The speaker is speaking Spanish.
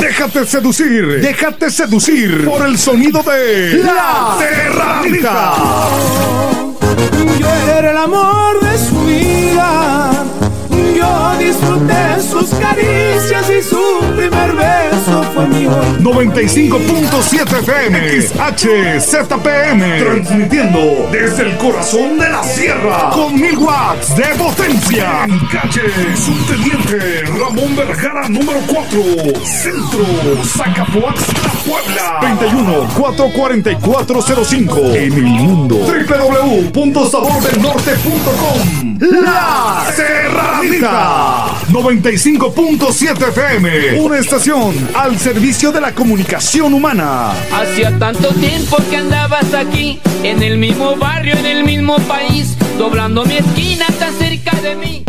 Déjate seducir, déjate seducir por el sonido de La Serranita. Yo era el amor de su vida. 95.7 FM XHZPM Transmitiendo desde el corazón de la sierra. Con mil watts de potencia. En calle Subteniente Ramón Vergara número 4 Centro Zacapoaxtla Puebla. 21 44405 En el mundo. Www.sabordelnorte.com La Serranita 95.7 FM Una estación al servicio de la comunicación humana. Hacía tanto tiempo que andabas aquí, en el mismo barrio, en el mismo país, doblando mi esquina tan cerca de mí.